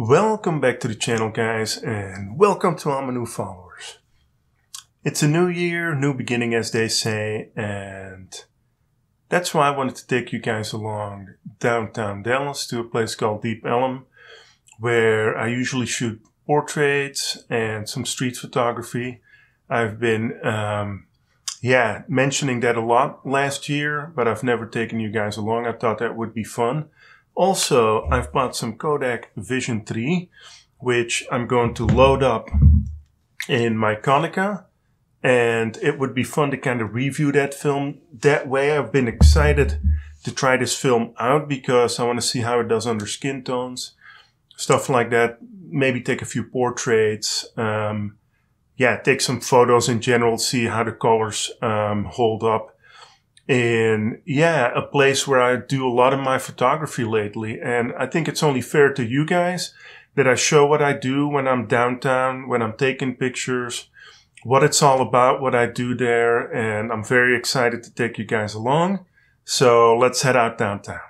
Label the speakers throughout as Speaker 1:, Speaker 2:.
Speaker 1: Welcome back to the channel guys and welcome to all my new followers. It's a new year, new beginning as they say and that's why I wanted to take you guys along downtown Dallas to a place called Deep Ellum where I usually shoot portraits and some street photography. I've been, um, yeah, mentioning that a lot last year, but I've never taken you guys along. I thought that would be fun. Also, I've bought some Kodak Vision 3, which I'm going to load up in my Konica. And it would be fun to kind of review that film that way. I've been excited to try this film out because I want to see how it does under skin tones, stuff like that. Maybe take a few portraits. Um, yeah, take some photos in general, see how the colors um, hold up. And yeah, a place where I do a lot of my photography lately. And I think it's only fair to you guys that I show what I do when I'm downtown, when I'm taking pictures, what it's all about, what I do there. And I'm very excited to take you guys along. So let's head out downtown.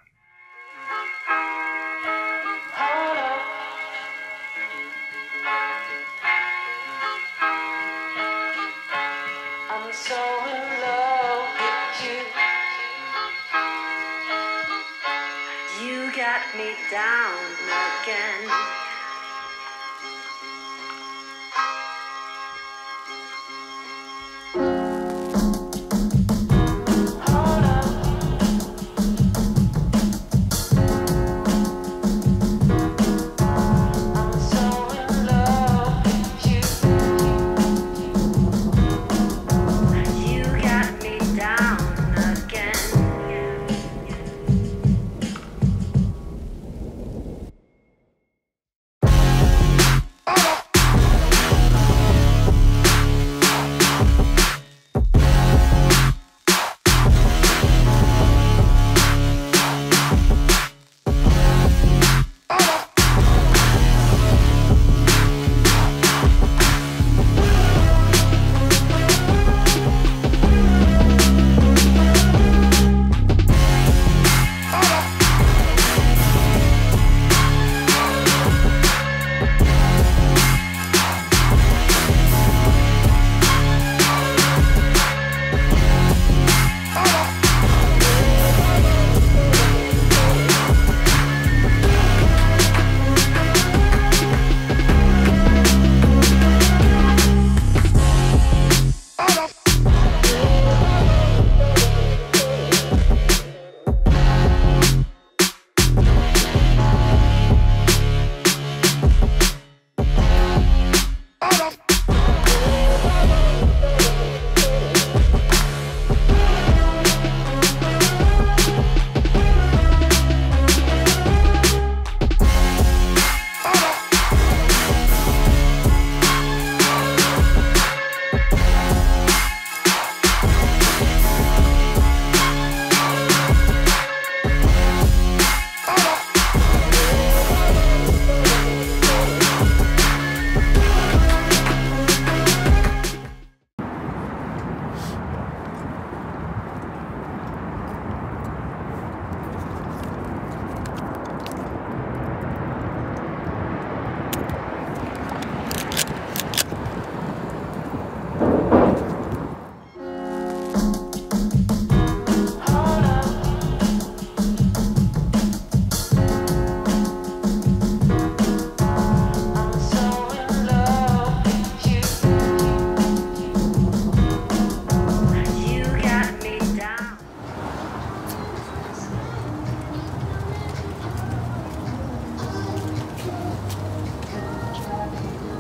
Speaker 2: Me down again.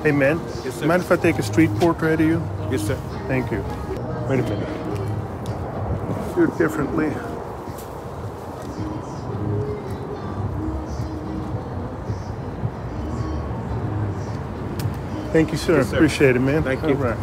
Speaker 1: Hey man,
Speaker 3: Yes, sir.
Speaker 1: mind if I take a street portrait of you?
Speaker 3: Yes, sir.
Speaker 1: Thank you. Wait a minute. Do it differently. Thank you, sir.
Speaker 3: Yes, sir.
Speaker 1: Appreciate it, man.
Speaker 3: Thank
Speaker 1: All
Speaker 3: you.
Speaker 1: right.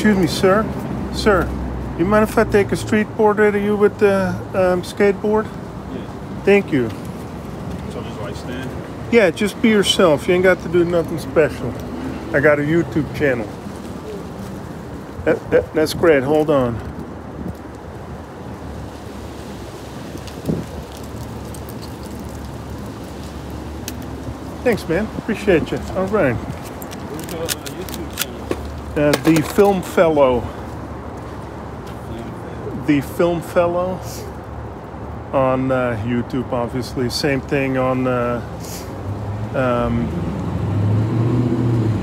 Speaker 1: Excuse me, sir. Sir, you mind if I take a street portrait of you with the um, skateboard?
Speaker 3: Yeah.
Speaker 1: Thank you.
Speaker 3: So just like stand.
Speaker 1: Yeah, just be yourself. You ain't got to do nothing special. I got a YouTube channel. That, that, that's great. Hold on. Thanks, man. Appreciate you. All right.
Speaker 3: Where's your uh, YouTube channel?
Speaker 1: Uh, the Film Fellow. The Film Fellow on uh, YouTube, obviously. Same thing on uh, um,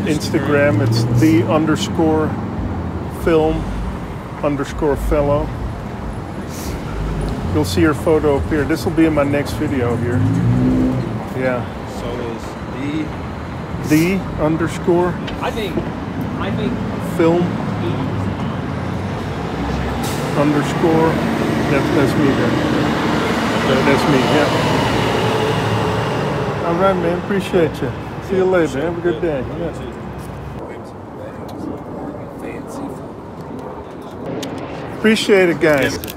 Speaker 1: Instagram. It's the underscore film underscore fellow. You'll see your photo up here. This will be in my next video here. Yeah.
Speaker 3: So is
Speaker 1: the The underscore
Speaker 4: I think, I think
Speaker 1: film underscore. That, that's me there. That, that's me, yeah. All right, man. Appreciate you. See you later. Have a good day. Yeah. Appreciate it, guys.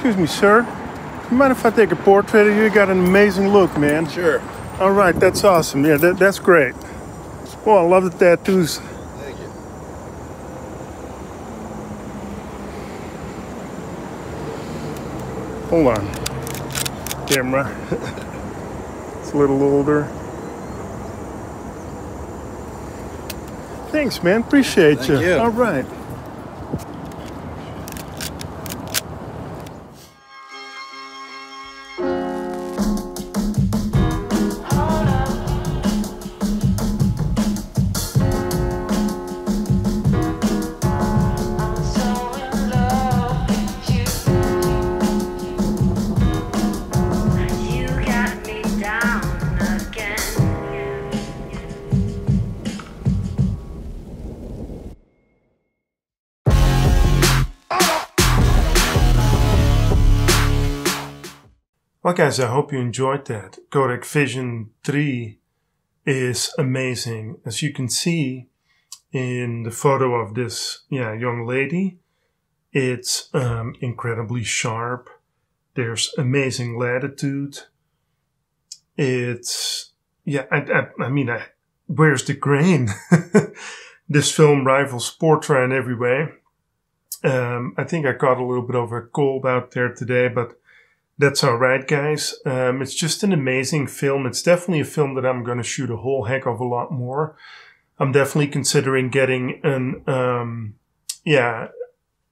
Speaker 1: Excuse me, sir. You mind if I take a portrait of you? You got an amazing look, man.
Speaker 3: Sure.
Speaker 1: All right, that's awesome. Yeah, that, that's great. Well, I love the tattoos.
Speaker 3: Thank you.
Speaker 1: Hold on. Camera. it's a little older. Thanks, man. Appreciate
Speaker 3: Thank
Speaker 1: you.
Speaker 3: you.
Speaker 1: All right. Well, guys, I hope you enjoyed that. Kodak Vision 3 is amazing. As you can see in the photo of this yeah, young lady, It's um, incredibly sharp. There's amazing latitude. It's yeah. I, I, I mean, I, where's the grain? this film rivals Portra in every way. Um, I think I got a little bit of a cold out there today, but that's all right, guys. Um, it's just an amazing film. It's definitely a film that I'm going to shoot a whole heck of a lot more. I'm definitely considering getting an, um, yeah,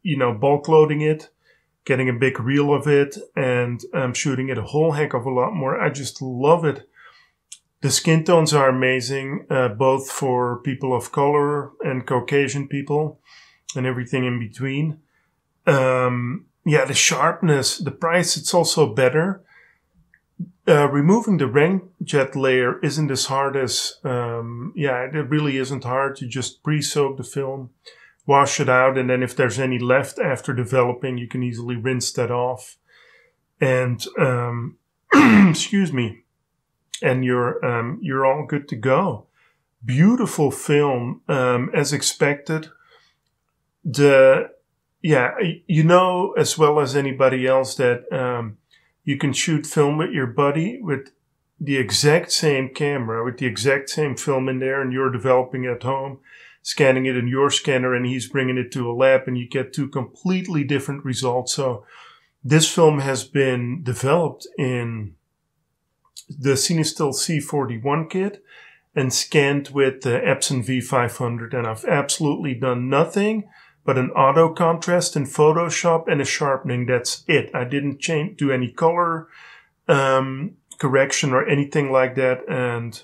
Speaker 1: you know, bulk loading it, getting a big reel of it, and um, shooting it a whole heck of a lot more. I just love it. The skin tones are amazing, uh, both for people of color and Caucasian people and everything in between. Um, yeah, the sharpness, the price, it's also better. Uh, removing the remjet layer isn't as hard as, um, yeah, it really isn't hard. You just pre-soak the film, wash it out, and then if there's any left after developing, you can easily rinse that off. And, um, excuse me, and you're, um, you're all good to go. Beautiful film, um, as expected. The, yeah, you know as well as anybody else that um, you can shoot film with your buddy with the exact same camera, with the exact same film in there, and you're developing at home, scanning it in your scanner, and he's bringing it to a lab, and you get two completely different results. So this film has been developed in the Cinestill C41 kit and scanned with the Epson V500, and I've absolutely done nothing but an auto contrast in Photoshop and a sharpening. That's it. I didn't change, do any color um, correction or anything like that. And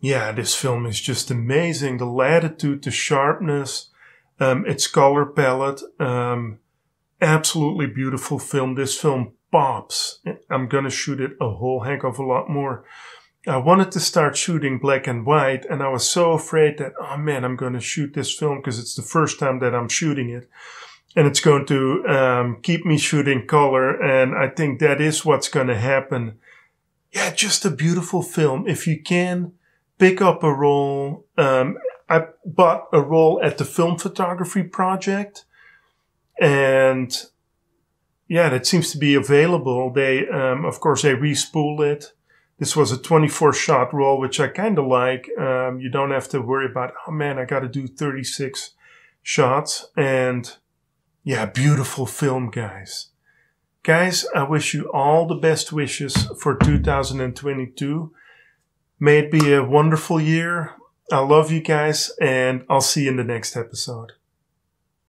Speaker 1: yeah, this film is just amazing. The latitude, the sharpness, um, its color palette, um, absolutely beautiful film. This film pops. I'm gonna shoot it a whole heck of a lot more. I wanted to start shooting black and white, and I was so afraid that, oh man, I'm going to shoot this film because it's the first time that I'm shooting it. And it's going to um, keep me shooting color. And I think that is what's going to happen. Yeah, just a beautiful film. If you can pick up a roll, um, I bought a roll at the Film Photography Project. And yeah, that seems to be available. They, um, of course, they respool it this was a 24 shot roll, which I kind of like. Um, you don't have to worry about, oh man, I got to do 36 shots. And yeah, beautiful film, guys. Guys, I wish you all the best wishes for 2022. May it be a wonderful year. I love you guys, and I'll see you in the next episode.